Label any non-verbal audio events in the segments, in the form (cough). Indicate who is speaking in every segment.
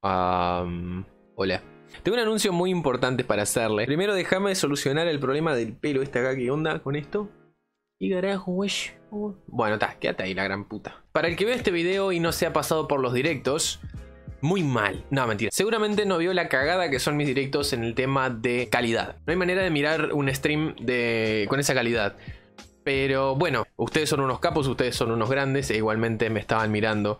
Speaker 1: Hola. Tengo un anuncio muy importante para hacerle. Primero déjame solucionar el problema del pelo este acá. ¿Qué onda con esto? Y carajo, güey. Bueno, está, quédate ahí la gran puta. Para el que vea este video y no se ha pasado por los directos, muy mal. No, mentira. Seguramente no vio la cagada que son mis directos en el tema de calidad. No hay manera de mirar un stream de... con esa calidad. Pero bueno, ustedes son unos capos, ustedes son unos grandes e igualmente me estaban mirando.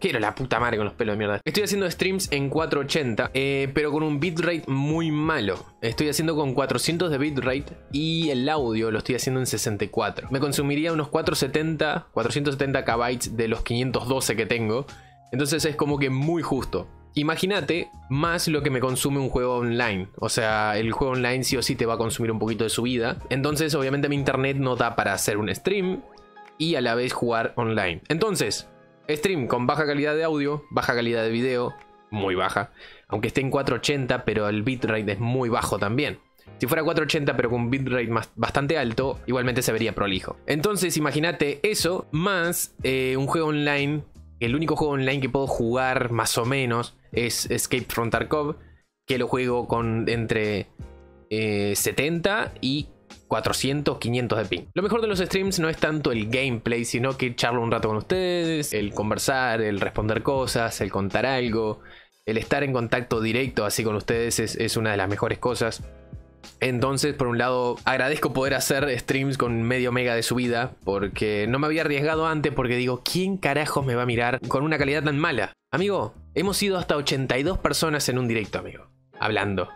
Speaker 1: Quiero la puta madre con los pelos de mierda. Estoy haciendo streams en 480, eh, pero con un bitrate muy malo. Estoy haciendo con 400 de bitrate y el audio lo estoy haciendo en 64. Me consumiría unos 470, 470 KB de los 512 que tengo. Entonces es como que muy justo. Imagínate más lo que me consume un juego online. O sea, el juego online sí o sí te va a consumir un poquito de su vida. Entonces, obviamente, mi internet no da para hacer un stream y a la vez jugar online. Entonces, stream con baja calidad de audio, baja calidad de video, muy baja. Aunque esté en 480, pero el bitrate es muy bajo también. Si fuera 480 pero con un bitrate bastante alto, igualmente se vería prolijo. Entonces imagínate eso más eh, un juego online. El único juego online que puedo jugar más o menos es Escape from Tarkov. Que lo juego con entre eh, 70 y 400, 500 de ping. Lo mejor de los streams no es tanto el gameplay, sino que charlo un rato con ustedes, el conversar, el responder cosas, el contar algo, el estar en contacto directo así con ustedes es, es una de las mejores cosas. Entonces, por un lado, agradezco poder hacer streams con medio mega de subida, porque no me había arriesgado antes, porque digo, ¿quién carajos me va a mirar con una calidad tan mala? Amigo, hemos ido hasta 82 personas en un directo, amigo, hablando.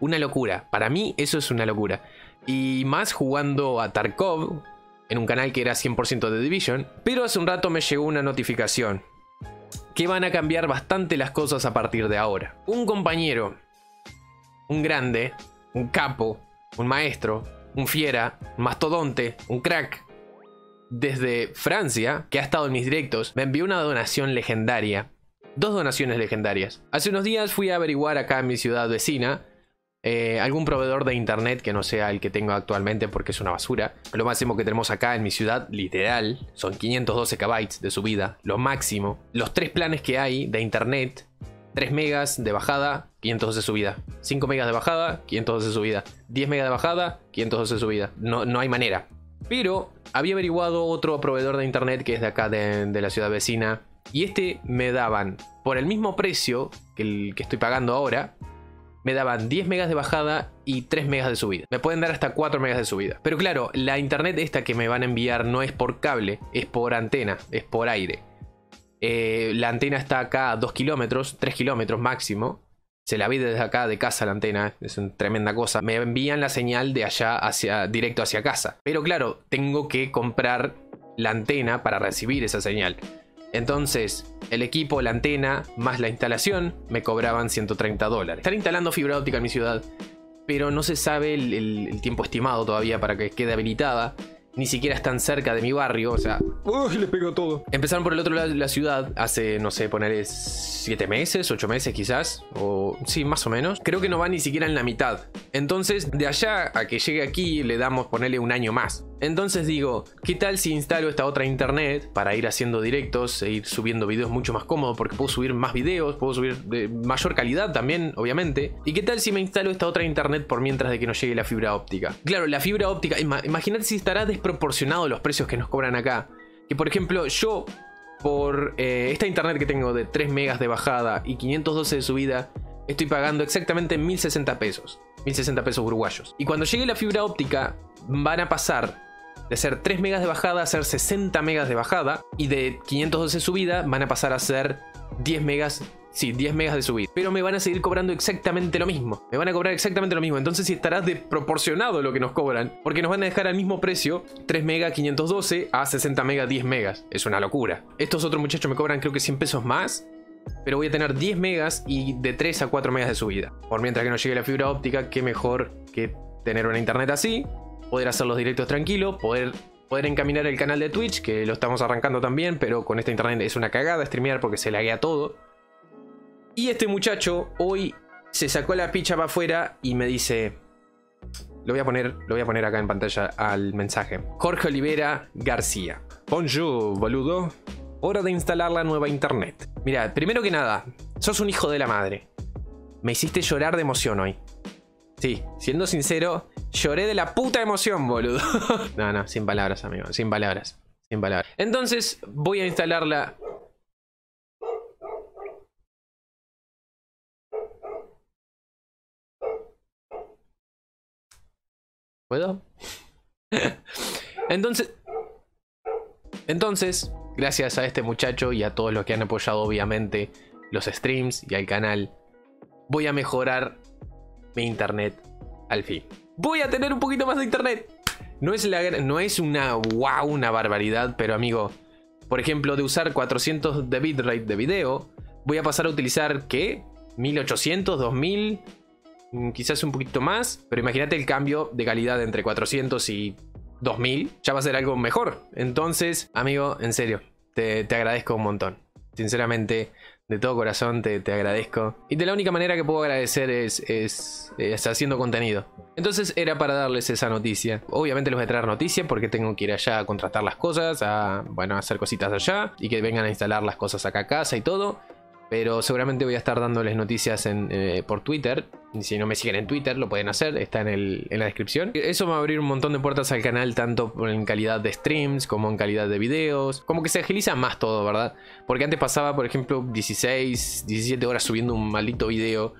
Speaker 1: Una locura, para mí eso es una locura. Y más jugando a Tarkov, en un canal que era 100% de Division, pero hace un rato me llegó una notificación. Que van a cambiar bastante las cosas a partir de ahora. Un compañero, un grande, un capo, un maestro, un fiera, un mastodonte, un crack, desde Francia, que ha estado en mis directos, me envió una donación legendaria. Dos donaciones legendarias. Hace unos días fui a averiguar acá en mi ciudad vecina eh, algún proveedor de internet que no sea el que tengo actualmente porque es una basura. Lo máximo que tenemos acá en mi ciudad, literal, son 512 KB de subida, lo máximo. Los tres planes que hay de internet 3 megas de bajada, 512 de subida. 5 megas de bajada, 512 de subida. 10 megas de bajada, 512 de subida. No, no hay manera. Pero había averiguado otro proveedor de internet que es de acá de, de la ciudad vecina. Y este me daban, por el mismo precio que el que estoy pagando ahora, me daban 10 megas de bajada y 3 megas de subida. Me pueden dar hasta 4 megas de subida. Pero claro, la internet esta que me van a enviar no es por cable, es por antena, es por aire. Eh, la antena está acá a 2 kilómetros, 3 kilómetros máximo. Se la vi desde acá de casa la antena, es una tremenda cosa. Me envían la señal de allá hacia directo hacia casa. Pero claro, tengo que comprar la antena para recibir esa señal. Entonces, el equipo, la antena, más la instalación, me cobraban 130 dólares. Están instalando fibra óptica en mi ciudad, pero no se sabe el, el- tiempo estimado todavía para que quede habilitada. Ni siquiera están cerca de mi barrio, o sea... ¡Uy, le pegó todo! Empezaron por el otro lado de la ciudad hace, no sé, ponerle 7 meses, 8 meses quizás, o sí, más o menos. Creo que no va ni siquiera en la mitad. Entonces, de allá a que llegue aquí, le damos ponerle un año más. Entonces digo, ¿qué tal si instalo esta otra internet para ir haciendo directos e ir subiendo videos mucho más cómodo? Porque puedo subir más videos, puedo subir de mayor calidad también, obviamente. ¿Y qué tal si me instalo esta otra internet por mientras de que no llegue la fibra óptica? Claro, la fibra óptica, ima- imagínate si estará desproporcionado los precios que nos cobran acá. Que por ejemplo, yo por eh, esta internet que tengo de 3 megas de bajada y 512 de subida, estoy pagando exactamente 1060 pesos. 1060 pesos uruguayos. Y cuando llegue la fibra óptica, van a pasar de ser 3 megas de bajada a ser 60 megas de bajada. Y de 512 de subida van a pasar a ser 10 megas. Sí, 10 megas de subida. Pero me van a seguir cobrando exactamente lo mismo. Me van a cobrar exactamente lo mismo. Entonces sí estará desproporcionado lo que nos cobran. Porque nos van a dejar al mismo precio 3 megas 512 a 60 megas 10 megas. Es una locura. Estos otros muchachos me cobran creo que 100 pesos más. Pero voy a tener 10 megas y de 3 a 4 megas de subida. Por mientras que no llegue la fibra óptica, qué mejor que tener una internet así. Poder hacer los directos tranquilo. Poder, poder encaminar el canal de Twitch, que lo estamos arrancando también. Pero con esta internet es una cagada streamear porque se laguea todo. Y este muchacho hoy se sacó la picha para afuera y me dice. Lo voy a poner, lo voy a poner acá en pantalla al mensaje. Jorge Olivera García. Bonjour, boludo. Hora de instalar la nueva internet. Mira, primero que nada, sos un hijo de la madre. Me hiciste llorar de emoción hoy. Sí, siendo sincero, lloré de la puta emoción, boludo. (laughs) no, no, sin palabras, amigo, sin palabras. Sin palabras. Entonces, voy a instalarla. ¿Puedo? Entonces, entonces, gracias a este muchacho y a todos los que han apoyado obviamente los streams y al canal, voy a mejorar mi internet al fin. Voy a tener un poquito más de internet. No es, no es una wow, una barbaridad, pero amigo, por ejemplo, de usar 400 de bitrate de video, voy a pasar a utilizar, ¿qué? 1800, 2000, mm, quizás un poquito más, pero imagínate el cambio de calidad entre 400 y 2000 ya va a ser algo mejor. Entonces, amigo, en serio, te, agradezco un montón. Sinceramente, de todo corazón te, agradezco. Y de la única manera que puedo agradecer es, es, haciendo contenido. Entonces era para darles esa noticia. Obviamente les voy a traer noticia porque tengo que ir allá a contratar las cosas, a bueno, hacer cositas allá y que vengan a instalar las cosas acá a casa y todo. Pero seguramente voy a estar dándoles noticias eh, por Twitter. Si no me siguen en Twitter, lo pueden hacer, está en, la descripción. Eso va a abrir un montón de puertas al canal, tanto en calidad de streams como en calidad de videos. Como que se agiliza más todo, ¿verdad? Porque antes pasaba, por ejemplo, 16, 17 horas subiendo un maldito video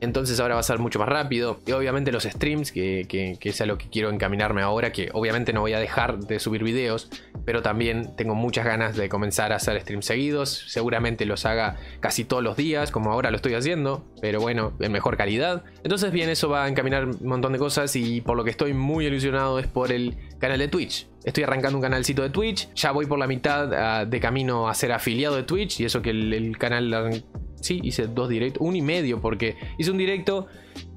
Speaker 1: entonces ahora va a ser mucho más rápido. Y obviamente los streams, que, es a lo que quiero encaminarme ahora, que obviamente no voy a dejar de subir videos, pero también tengo muchas ganas de comenzar a hacer streams seguidos. Seguramente los haga casi todos los días, como ahora lo estoy haciendo, pero bueno, en mejor calidad. Entonces bien, eso va a encaminar un montón de cosas y por lo que estoy muy ilusionado es por el canal de Twitch. Estoy arrancando un canalcito de Twitch, ya voy por la mitad ah, de camino a ser afiliado de Twitch y eso que el canal Sí, hice dos directos, un y medio porque hice un directo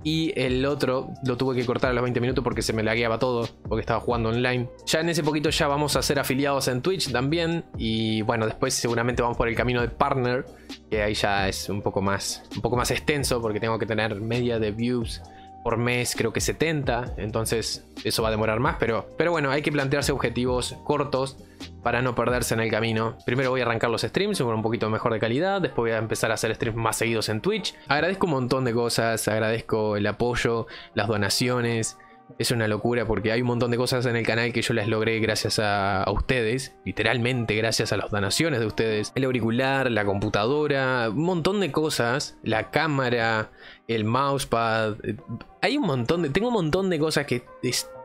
Speaker 1: y el otro lo tuve que cortar a los 20 minutos porque se me lagueaba todo, porque estaba jugando online. Ya en ese poquito ya vamos a ser afiliados en Twitch también y bueno, después seguramente vamos por el camino de partner, que ahí ya es un poco más un poco más extenso porque tengo que tener media de views por mes, creo que 70, entonces eso va a demorar más, pero pero bueno, hay que plantearse objetivos cortos para no perderse en el camino. Primero voy a arrancar los streams con un poquito mejor de calidad, después voy a empezar a hacer streams más seguidos en Twitch. Agradezco un montón de cosas, agradezco el apoyo, las donaciones. Es una locura porque hay un montón de cosas en el canal que yo las logré gracias a, ustedes, literalmente gracias a las donaciones de ustedes. El auricular, la computadora, un montón de cosas, la cámara, el mousepad. Eh, hay un montón de... Tengo un montón de cosas que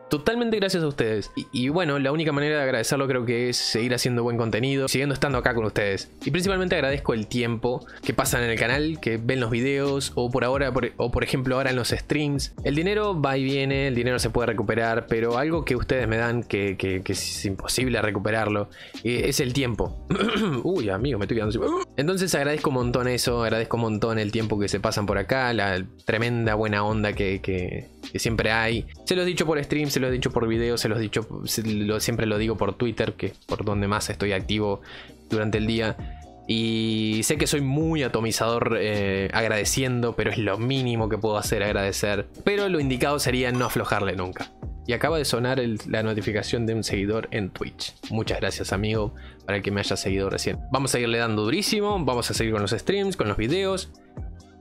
Speaker 1: Totalmente gracias a ustedes. Y, bueno, la única manera de agradecerlo creo que es seguir haciendo buen contenido, siguiendo estando acá con ustedes. Y principalmente agradezco el tiempo que pasan en el canal, que ven los videos, o por ahora, o por ejemplo ahora en los streams. El dinero va y viene, el dinero se puede recuperar, pero algo que ustedes me dan que, es imposible recuperarlo, eh, es el tiempo. (clears throat) Uy, amigo, me estoy quedando... (clears throat) Entonces agradezco un montón eso, agradezco un montón el tiempo que se pasan por acá, la tremenda buena onda que, siempre hay. Se lo he dicho por streams se lo he dicho por video, se los he dicho, siempre lo digo por Twitter, que es por donde más estoy activo durante el día. Y sé que soy muy atomizador eh, agradeciendo, pero es lo mínimo que puedo hacer agradecer. Pero lo indicado sería no aflojarle nunca. Y acaba de sonar la notificación de un seguidor en Twitch. Muchas gracias amigo para el que me haya seguido recién. Vamos a irle dando durísimo, vamos a seguir con los streams, con los videos.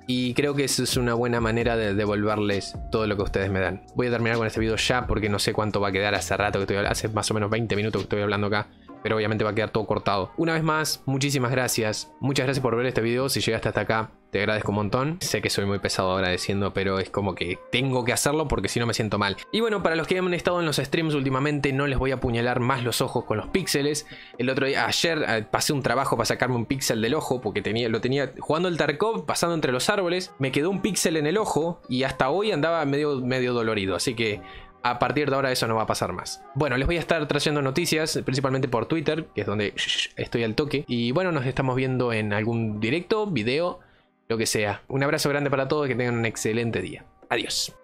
Speaker 1: Y creo que eso es una buena manera de devolverles todo lo que ustedes me dan. Voy a terminar con este video ya porque no sé cuánto va a quedar hace rato que estoy. Hace más o menos 20 minutos que estoy hablando acá pero obviamente va a quedar todo cortado. Una vez más, muchísimas gracias. Muchas gracias por ver este video. Si llegaste hasta acá, te agradezco un montón. Sé que soy muy pesado agradeciendo, pero es como que tengo que hacerlo porque si no me siento mal. Y bueno, para los que han estado en los streams últimamente, no les voy a apuñalar más los ojos con los píxeles. El otro día, ayer, eh, pasé un trabajo para sacarme un píxel del ojo porque lo tenía jugando el Tarkov, pasando entre los árboles. Me quedó un píxel en el ojo y hasta hoy andaba medio, medio dolorido. Así que a partir de ahora eso no va a pasar más. Bueno, les voy a estar trayendo noticias, principalmente por Twitter, que es donde estoy al toque. Y bueno, nos estamos viendo en algún directo, video, lo que sea. Un abrazo grande para todos, que tengan un excelente día. Adiós.